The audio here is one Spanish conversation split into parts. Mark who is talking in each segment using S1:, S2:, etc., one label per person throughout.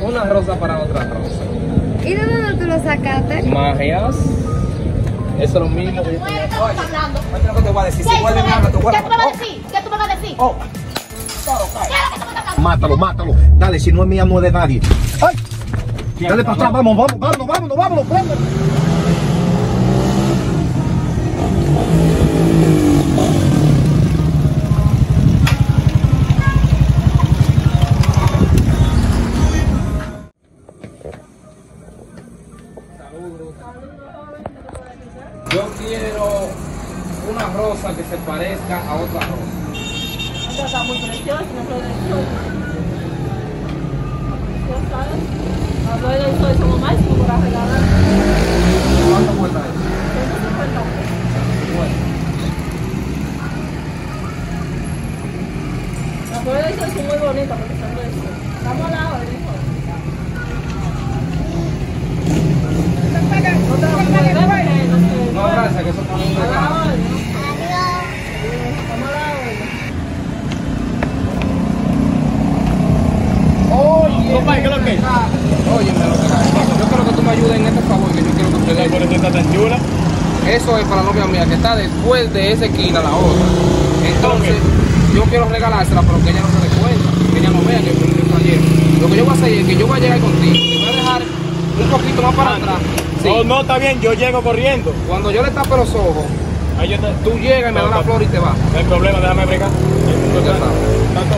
S1: Una rosa para otra rosa.
S2: ¿Y de dónde tú lo sacaste?
S1: Magias. Eso es lo mismo que yo
S3: Oye,
S1: tenía.
S3: ¿qué estamos hablando?
S4: Oye, lo que te voy a decir,
S3: ¿Qué
S4: si
S3: tú
S4: vuelve te
S3: ¿Qué tú me vas a decir? ¿Qué tú me vas a decir?
S4: Oh.
S5: Mátalo, mátalo. Dale, si no es mía, no es de nadie. ¡Ay! Dale para atrás, vamos, vamos, vámonos, vámonos, vámonos, prende.
S1: Parezca a otra rosa.
S6: Esta está muy preciosa, una flor del sol. Ya sabes, la flor del sol son lo máximo para regalar.
S1: ¿Cuánto cuesta eso?
S6: 150
S1: Bueno,
S6: Las flores del sol son muy bonitas porque son del sol. Estamos a la hora, hijo. No te lo puedo ver porque no sé.
S1: no, gracias, que eso está muy
S6: A la
S1: regalo.
S6: hora, ¿no? Estamos a la hora.
S1: Oye,
S7: Compadre, ¿qué es lo que es?
S1: Oye, Yo quiero que tú me ayudes en este favor que yo quiero que
S7: ¿Por
S1: ustedes.
S7: eso está tan chula?
S1: Eso es para la novia mía que está después de esa esquina, la otra. Entonces, yo quiero regalársela, pero que ella no se dé cuenta, que ella no vea que yo estoy trayendo. Lo que yo voy a hacer es que yo voy a llegar contigo, te voy a dejar un poquito más para atrás. Sí.
S7: Oh, no, está bien, yo llego corriendo.
S1: Cuando yo le tape los ojos,
S7: Ahí yo te...
S1: tú llegas y me das la flor y te vas.
S7: No hay problema, déjame
S1: te la-
S7: Tanto.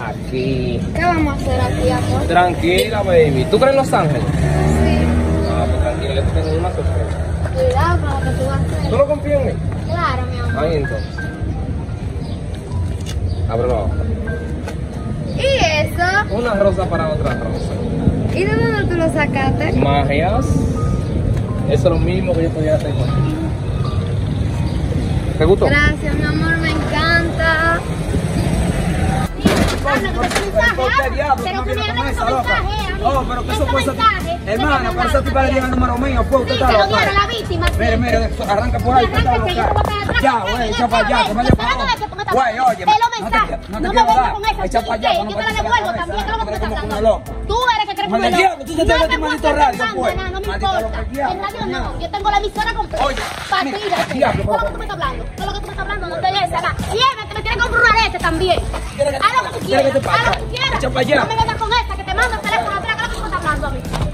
S1: Aquí.
S2: ¿Qué vamos a hacer aquí, amor?
S1: Tranquila, baby. ¿Tú crees en Los Ángeles?
S2: Sí.
S1: Ah, pues tranquila, que tú tienes una sorpresa.
S2: Cuidado lo que tú vas a
S1: ¿Tú
S2: hacer.
S1: no confías en mí?
S2: Claro, mi amor.
S1: Ahí entonces. Ábrelo.
S2: ¿Y eso?
S1: Una rosa para otra rosa.
S2: ¿Y de dónde tú lo sacaste?
S1: Magias. Eso es lo mismo que yo podía hacer contigo. ¿Te gustó?
S2: Gracias, mi amor, me encanta.
S3: Pero que
S4: me con
S3: mensaje.
S4: Oh, pero que eso
S3: Ese
S4: fue
S3: mensaje,
S4: Hermana,
S3: que
S4: tipa le dio el número mío, fue usted está loca.
S3: la víctima.
S4: Mire, mire, arranca por ahí, usted está
S3: que
S4: loca. Ya, güey,
S3: que
S4: echa para allá, que me
S3: que tú me estás
S4: Güey, oye, no no
S3: No me vengas con esa.
S4: Echa para allá, que no
S3: Yo
S4: me
S3: te la
S4: quiero
S3: devuelvo
S4: dar
S3: también,
S4: esa.
S3: que es lo que tú me
S4: una
S3: hablando.
S4: loca.
S3: Tú eres que crees
S4: Maldito
S3: como
S4: diablo, tú te traes
S3: puedo
S4: maldito radio, pues.
S3: No me importa. En radio no. Yo tengo la emisora completa.
S4: Oye,
S3: Partida.
S4: mira,
S3: ¿Qué
S4: diablo,
S3: es lo que tú me estás hablando? ¿Qué es lo que tú me estás hablando? No te lees, ¿verdad? Llévate, que me tienes con un rarete también.
S4: ¿Quieres que
S3: Haz lo que tú quieras.
S4: ¿Quieres que
S3: Haz lo que tú quieras.
S4: Echa para allá.
S3: No me vengas con esta, que te mando el teléfono atrás. ¿Qué es lo que tú me estás hablando a mí?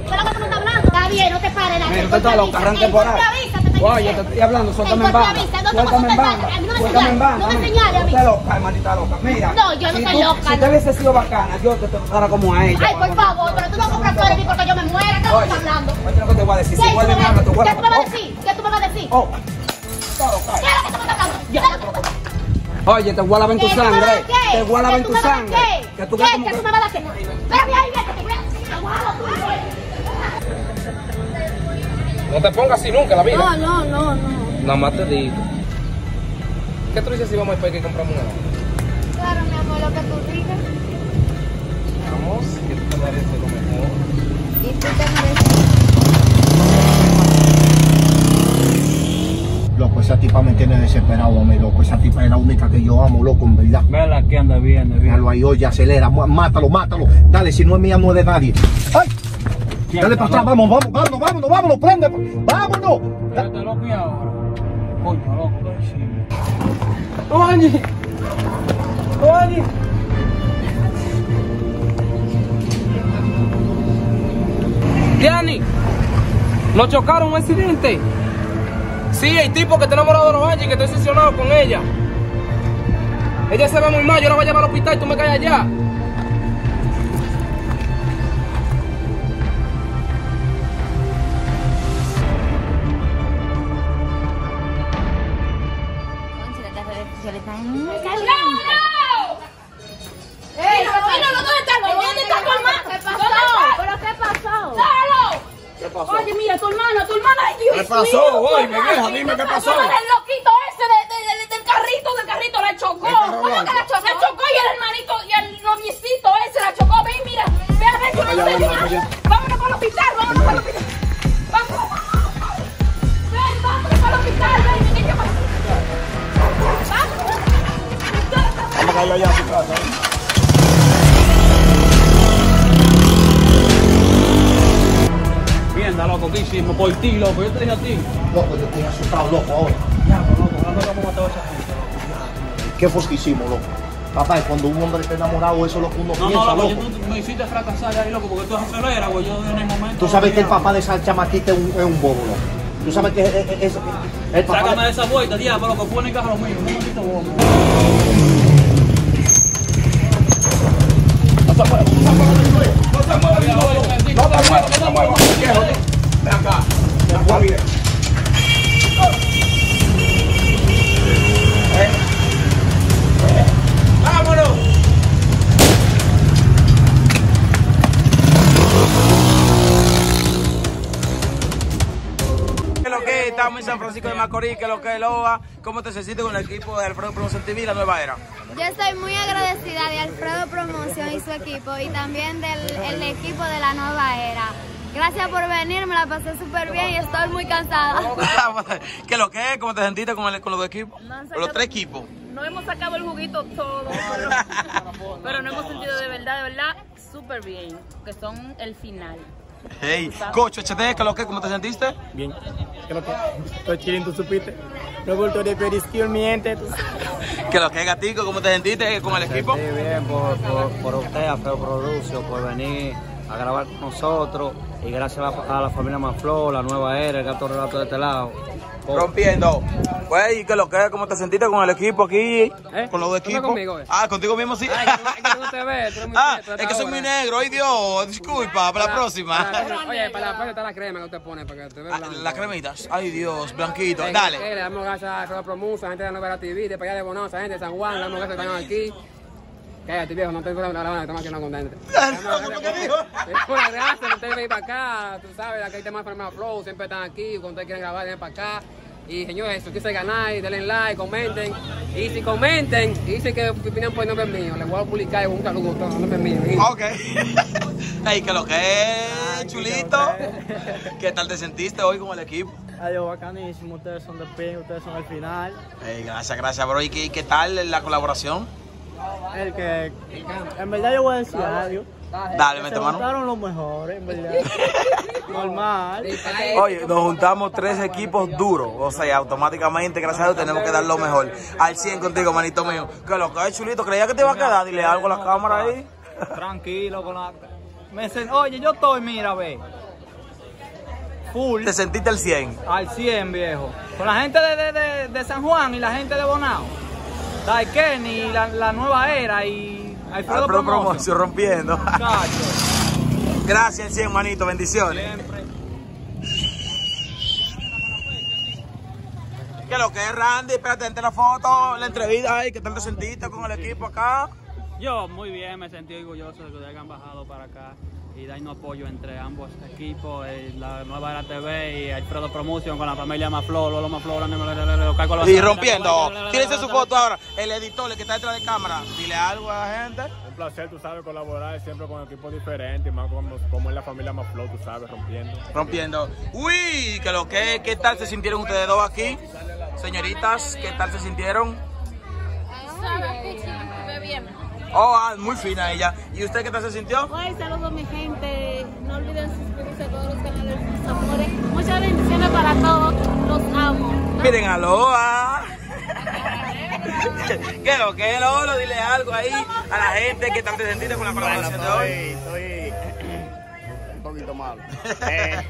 S3: Bien, no te pares. la-
S4: Mira, usted loca, arranque por ahí.
S3: te estoy
S4: Oye, te
S3: diciendo.
S4: estoy hablando, suéltame en banda.
S3: avisa, no te
S4: Suéltame en banda.
S3: no me
S4: Suéltame en
S3: señales,
S4: banda.
S3: no me
S4: mira.
S3: señales a mí.
S4: Usted loca, loca. Mira.
S3: No, yo no soy loca,
S4: Si usted hubiese sido bacana, yo te tratara como a ella.
S3: Ay, por favor, pero tú no compras flores ni porque yo me muera. ¿Qué estás hablando?
S4: oye, lo que te voy a decir,
S3: ¿Qué
S4: si
S3: tú
S4: vuelve
S3: me vas-
S4: habla, te voy a
S3: ¿Qué tú me vas a
S4: Oh,
S3: decir? ¿Qué tú me vas a decir?
S4: Oh, está loca.
S3: ¿Qué es lo que tú.
S4: Oye, te voy a lavar en tu
S3: ¿Qué tú me vas a
S4: sangre. Te voy a lavar en
S3: ¿Qué tú me vas a dar qué?
S4: Que tú
S3: ¿Qué?
S4: ves como
S3: ¿Qué
S4: que-
S3: tú me vas a dar qué? Espérame ahí,
S1: No te pongas así nunca la vida.
S2: No, no, no, no.
S1: Nada más te digo. ¿Qué tú dices si vamos a ir que compramos una?
S2: Claro, mi amor, lo que tú digas.
S1: Vamos, que te parece lo mejor.
S2: Y tú te mereces.
S5: Loco, esa tipa me tiene desesperado a mí, loco. Esa tipa es la única que yo amo, loco, en verdad.
S7: Vela que anda bien, anda bien.
S5: Déjalo ahí, oye, acelera, má- mátalo, mátalo. Dale, si no es mía, no es de nadie. ¡Ay! Dale para atrás, vamos, vamos, vámonos, vámonos, vámonos, prende. Vámonos.
S7: Está loco y ahora. Coño, loco, qué.
S1: Oye, oye. Gianni, nos chocaron un accidente. Sí, hay tipo que está enamorado de los Angie, que estoy obsesionado con ella. Ella se ve muy mal, yo la voy a llevar al hospital y tú me caes allá. ¡No, no!
S3: ¡Ey, no, no, está el ¿Dónde está tu hermano?
S2: ¿Qué pasó? ¿Pero qué pasó?
S3: ¡Salo!
S4: ¿Qué pasó?
S3: Oye, mira, tu hermano, tu hermano, Dios
S4: ¿Qué pasó? Oye,
S3: mi
S4: vieja, dime qué pasó.
S3: El loquito ese del carrito, del carrito, la chocó.
S5: ¿Cómo que la chocó? La
S6: chocó y el hermanito
S3: y el noviecito ese la chocó. Ven, mira, ve a ver, yo no sé
S6: Loco. Por ti, loco. Yo te dije a ti.
S5: Loco, yo estoy asustado, loco, ahora.
S6: Diablo, loco, ¿cuándo vamos a matar a esa gente, loco?
S5: ¿Qué fue que hicimos, loco? Papá, cuando un hombre está enamorado, eso es lo que uno
S6: No,
S5: piensa,
S6: no, loco,
S5: loco.
S6: tú me hiciste fracasar ahí, loco, porque tú aceleras, güey. Yo en el momento.
S5: Tú sabes que el papá de esa chamaquita es un, es un bobo, loco. Tú sabes que es, es- es- el papá
S6: Sácame
S5: de-
S6: de esa vuelta, diablo, loco. Pon el carro mío. Un momentito, bomba.
S8: ¿Qué es lo que es? Estamos en San Francisco de Macorís, que es lo que es Loa. ¿Cómo te sientes con el equipo de Alfredo Promoción TV, la nueva era?
S2: Yo estoy muy agradecida de Alfredo Promoción y su equipo y también del el equipo de la nueva era. Gracias por venir, me la pasé súper bien y estoy muy cansada.
S8: ¿Qué lo que es? ¿Cómo te sentiste con, el- con los dos equipos? Los tres equipos.
S9: No hemos sacado el juguito todo, pero, pero no hemos sentido de verdad, de verdad, súper bien, que son el final.
S8: Hey, Cocho HD, ¿qué lo que? ¿Cómo te sentiste?
S6: Bien. ¿Qué lo que? Estoy chilling, tú supiste. No vuelto de perisquio mi mente.
S8: ¿Qué lo que es, Gatico? ¿Cómo te sentiste con el equipo?
S7: Sí, bien, por, por, por usted, Producio, por venir a grabar con nosotros. Y gracias a la, a la familia Manflor, la nueva era, el gato relato de este lado.
S8: Rompiendo. Pues, ¿y qué es lo que es? ¿Cómo te sentiste con el equipo aquí? Con los dos
S10: ¿Tú estás
S8: equipos.
S10: conmigo, eh?
S8: Ah, contigo mismo sí.
S10: Ay, que- que tú te ves, tú eres muy
S8: ah, es que soy muy negro, ay Dios, disculpa, para la próxima.
S10: Para- Oye, para la próxima está la crema que usted pone para que te vea
S8: Ah. Las cremitas, ay Dios, blanquito,
S10: Eh,
S8: dale.
S10: eh, Le damos gracias a Alfredo Promusa, gente de la Nueva TV, de para allá de Bonosa, gente de San Juan, le damos gracias que están aquí. Cállate, viejo, no te la grabando, estamos aquí en la contente. Una gracias por ustedes venir para acá, tú sabes, aquí hay temas para Flow, siempre están aquí, cuando ustedes quieren grabar, vienen para acá. Y señores, suscríbanse al canal, denle like, comenten. Y si comenten y dicen que opinan por el nombre mío, les voy a publicar un saludo todo el nombre mío.
S8: Ok. Ey, ¿qué es lo que es, chulito? ¿Qué tal te sentiste hoy con el equipo?
S7: Adiós, bacanísimo. Ustedes son de pin, ustedes son el final.
S8: Ey, gracias, gracias, bro. ¿Y qué, qué tal la colaboración?
S7: El que. En verdad, yo voy a decir algo.
S8: Dale, mete mano.
S7: juntaron los mejores, en verdad. Normal.
S8: Oye, nos juntamos tres equipos duros, o sea, automáticamente, gracias a Dios, tenemos que dar lo mejor. Al 100 contigo, manito mío. Que lo que chulito, creía que te iba a quedar, dile algo a la cámara ahí.
S7: Tranquilo con la. Me sen- Oye, yo estoy, mira, ve. Full.
S8: Te sentiste al 100.
S7: Al 100, viejo. Con la gente de, de, de, de San Juan y la gente de Bonao. Kenny, la, la nueva era y Alfredo,
S8: Alfredo rompiendo. Gracias al 100, manito, bendiciones.
S7: siempre.
S8: Que lo que es Randy, espérate, entre la foto, la entrevista ahí, ¿qué tal te sentiste con el equipo acá?
S6: Yo muy bien, me sentí orgulloso de que hayan bajado para acá y darnos apoyo entre ambos equipos, eh, la nueva era TV y Alfredo Promotion con la familia Maflor, Lolo Maflor,
S8: Y rompiendo. Tírense su foto ahora. El editor, el que está detrás de cámara, dile algo a la gente.
S11: Un placer, tú sabes, colaborar siempre con equipos diferentes, más como, como es la familia más flow, tú sabes, rompiendo.
S8: Rompiendo. Uy, que lo que, ¿qué tal se sintieron ustedes dos aquí? Señoritas, ¿qué tal se sintieron?
S9: bien.
S8: Oh, ah, muy fina ella. ¿Y usted qué tal se sintió?
S9: Ay, saludos mi gente. No olviden suscribirse a todos los canales de sus amores. Muchas bendiciones para todos. Los amo.
S8: Miren, aloha. ¿Qué lo que, Lolo? Dile algo ahí a la gente que te sentiste con la colaboración de hoy.
S12: estoy un poquito malo. Eh,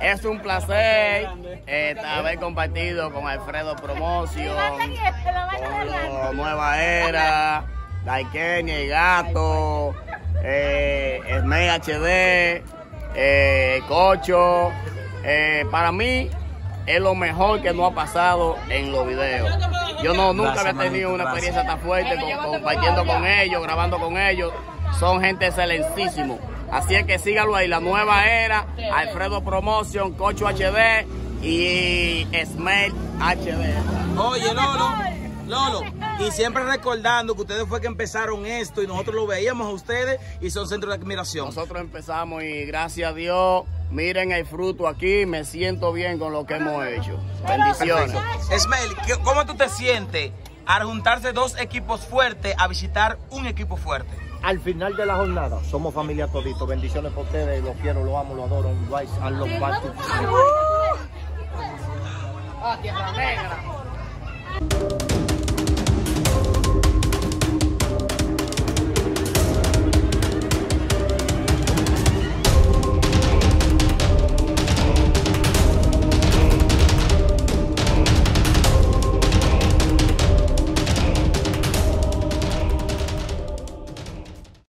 S12: es un placer eh, haber compartido con Alfredo Promotion, con Nueva Era, Daikenia y Gato, eh, Esme HD, eh, Cocho. Eh, para mí es lo mejor que nos ha pasado en los videos. Yo no, nunca
S8: Gracias,
S12: había tenido una
S8: gracias.
S12: experiencia tan fuerte con- compartiendo con ellos, grabando con ellos. Son gente excelentísimo. Así es que sígalo ahí, la nueva era, Alfredo Promotion, Cocho HD y Smell HD.
S8: Oye, Lolo, Lolo, y siempre recordando que ustedes fue que empezaron esto y nosotros lo veíamos a ustedes y son centro de admiración.
S12: Nosotros empezamos y gracias a Dios, miren el fruto aquí, me siento bien con lo que hemos hecho. Bendiciones.
S8: Esmel, ¿qué- ¿cómo tú te sientes a juntarse dos equipos fuertes a visitar un equipo fuerte.
S5: Al final de la jornada, somos familia todito. Bendiciones por ustedes, los quiero, los amo, los adoro. Guys, a los